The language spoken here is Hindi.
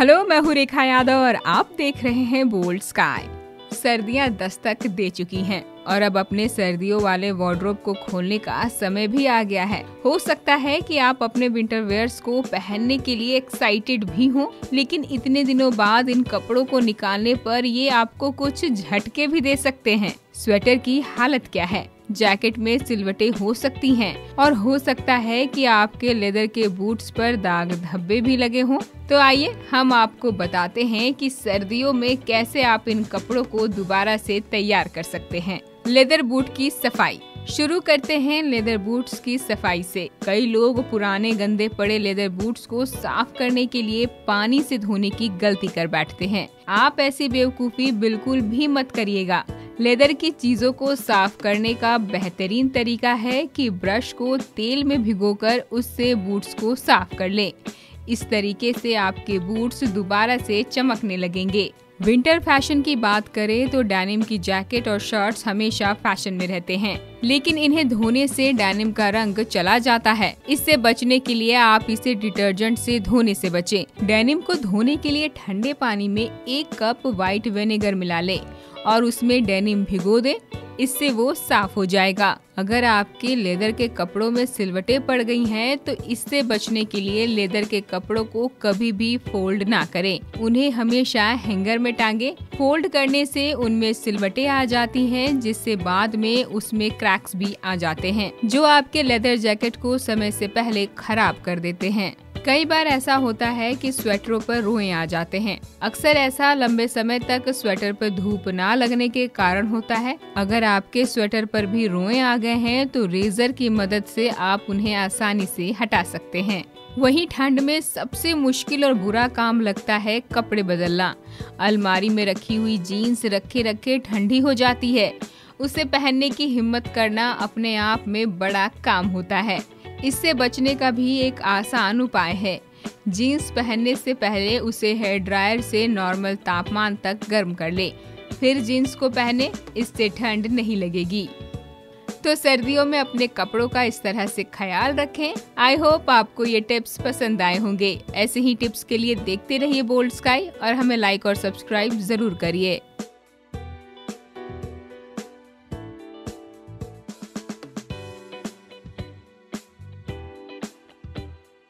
हेलो, मैं हूँ रेखा यादव और आप देख रहे हैं बोल्ड स्काई। सर्दियाँ दस्तक दे चुकी हैं और अब अपने सर्दियों वाले वार्ड्रोब को खोलने का समय भी आ गया है। हो सकता है कि आप अपने विंटर वेयर्स को पहनने के लिए एक्साइटेड भी हो, लेकिन इतने दिनों बाद इन कपड़ों को निकालने पर ये आपको कुछ झटके भी दे सकते हैं। स्वेटर की हालत क्या है? जैकेट में सिलवटे हो सकती हैं। और हो सकता है कि आपके लेदर के बूट्स पर दाग धब्बे भी लगे हों। तो आइए, हम आपको बताते हैं कि सर्दियों में कैसे आप इन कपड़ों को दोबारा से तैयार कर सकते हैं। लेदर बूट की सफ़ाई। शुरू करते हैं लेदर बूट्स की सफ़ाई से। कई लोग पुराने गंदे पड़े लेदर बूट्स को साफ़ करने के लिए पानी से धोने की गलती कर बैठते हैं। आप ऐसी बेवकूफ़ी बिल्कुल भी मत करिएगा। लेदर की चीज़ों को साफ़ करने का बेहतरीन तरीका है कि ब्रश को तेल में भिगोकर उससे बूट्स को साफ़ कर लें। इस तरीके से आपके बूट्स दोबारा से चमकने लगेंगे विंटर फ़ैशन की बात करें तो डैनिम की जैकेट और शर्ट्स हमेशा फ़ैशन में रहते हैं, लेकिन इन्हें धोने से डैनिम का रंग चला जाता है इससे बचने के लिए आप इसे डिटर्जेंट से धोने से बचें। डैनिम को धोने के लिए ठंडे पानी में एक कप व्हाइट विनेगर मिला लें और उसमें डेनिम भिगो दें, इससे वो साफ़ हो जाएगा। अगर आपके लेदर के कपड़ों में सिलवटें पड़ गई हैं तो इससे बचने के लिए लेदर के कपड़ों को कभी भी फोल्ड ना करें। उन्हें हमेशा हैंगर में टांगे। फोल्ड करने से उनमें सिलवटें आ जाती हैं, जिससे बाद में उसमें क्रैक्स भी आ जाते हैं, जो आपके लेदर जैकेट को समय से पहले खराब कर देते हैं। कई बार ऐसा होता है कि स्वेटरों पर रोए आ जाते हैं। अक्सर ऐसा लंबे समय तक स्वेटर पर धूप ना लगने के कारण होता है। अगर आपके स्वेटर पर भी रोए आ गए हैं तो रेजर की मदद से आप उन्हें आसानी से हटा सकते हैं। वहीं ठंड में सबसे मुश्किल और बुरा काम लगता है कपड़े बदलना। अलमारी में रखी हुई जीन्स रखे रखे ठंडी हो जाती है। उसे पहनने की हिम्मत करना अपने आप में बड़ा काम होता है। इससे बचने का भी एक आसान उपाय है। जीन्स पहनने से पहले उसे हेयर ड्रायर से नॉर्मल तापमान तक गर्म कर ले। फिर जीन्स को पहने, इससे ठंड नहीं लगेगी। तो सर्दियों में अपने कपड़ों का इस तरह से ख्याल रखें। आई होप आपको ये टिप्स पसंद आए होंगे। ऐसे ही टिप्स के लिए देखते रहिए बोल्ड स्काई और हमें लाइक और सब्सक्राइब ज़रूर करिए।